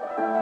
Bye.